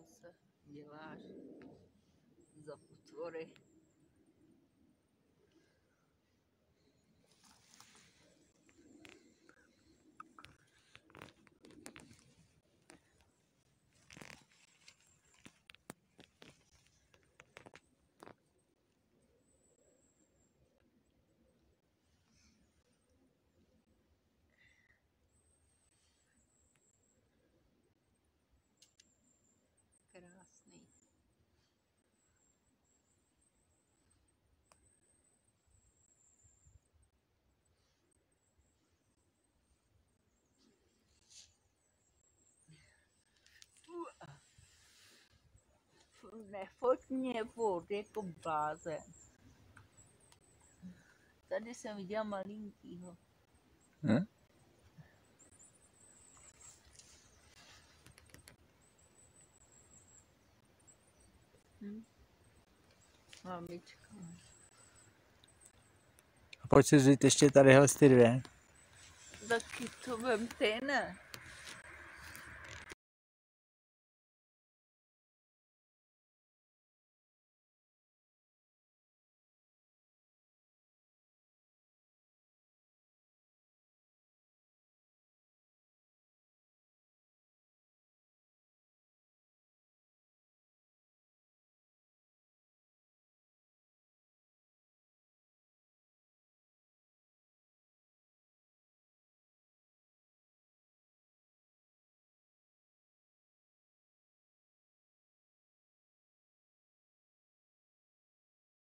Сталося діла за потвори. Nefoť mě furt jako blázen. Tady jsem viděla malinkýho. Hm? Hm? Mamička. A pojď si vzít ještě tady ty dvě. Taky to vem ty, ne?